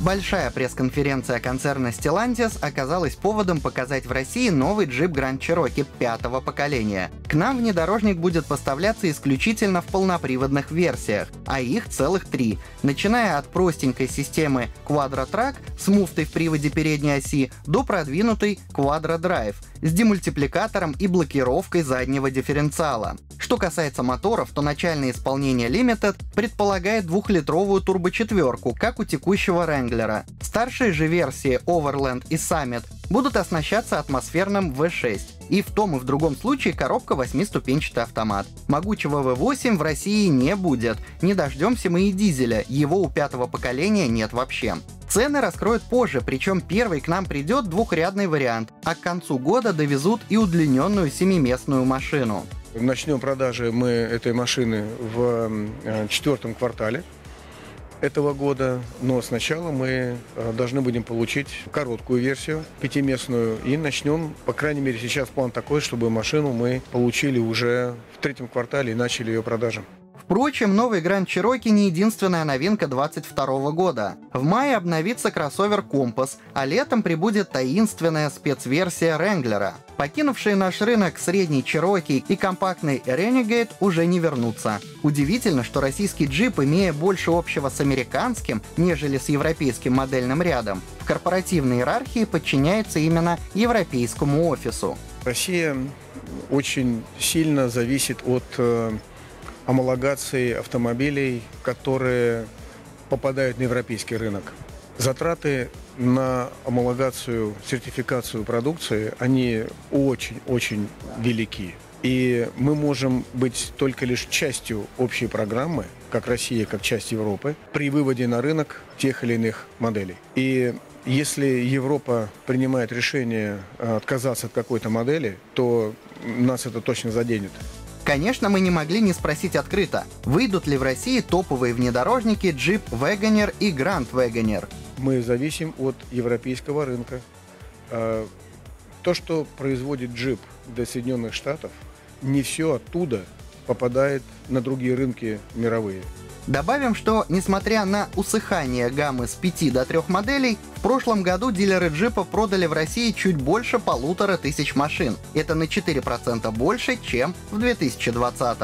Большая пресс-конференция концерна Stellantis оказалась поводом показать в России новый джип Grand Cherokee пятого поколения. К нам внедорожник будет поставляться исключительно в полноприводных версиях, а их целых три, начиная от простенькой системы Quadro Track с муфтой в приводе передней оси до продвинутой Quadro Drive с демультипликатором и блокировкой заднего дифференциала. Что касается моторов, то начальное исполнение Limited предполагает двухлитровую турбочетверку, как у текущего Wrangler. Старшие же версии Overland и Summit будут оснащаться атмосферным V6. И в том и в другом случае коробка 8-ступенчатый автомат. Могучего V8 в России не будет. Не дождемся мы и дизеля, его у пятого поколения нет вообще. Цены раскроют позже, причем первый к нам придет двухрядный вариант, а к концу года довезут и удлиненную семиместную машину. Начнем продажи мы этой машины в э, четвертом квартале этого года, но сначала мы э, должны будем получить короткую версию, пятиместную, и начнем, по крайней мере, сейчас план такой, чтобы машину мы получили уже в третьем квартале и начали ее продажи. Впрочем, новый Grand Cherokee не единственная новинка 2022 года. В мае обновится кроссовер Compass, а летом прибудет таинственная спецверсия Wrangler. Покинувшие наш рынок средний Cherokee и компактный Renegade уже не вернутся. Удивительно, что российский джип, имея больше общего с американским, нежели с европейским модельным рядом, в корпоративной иерархии подчиняется именно европейскому офису. Россия очень сильно зависит от Амалогации автомобилей, которые попадают на европейский рынок. Затраты на амалогацию, сертификацию продукции, они очень-очень велики. И мы можем быть только лишь частью общей программы, как Россия, как часть Европы, при выводе на рынок тех или иных моделей. И если Европа принимает решение э, отказаться от какой-то модели, то нас это точно заденет. Конечно, мы не могли не спросить открыто, выйдут ли в России топовые внедорожники Jeep Wagoneer и Grand Wagoneer. Мы зависим от европейского рынка. А, то, что производит Jeep для Соединенных Штатов, не все оттуда попадает на другие рынки мировые. Добавим, что, несмотря на усыхание гаммы с 5 до 3 моделей, в прошлом году дилеры джипа продали в России чуть больше полутора тысяч машин. Это на 4% больше, чем в 2020.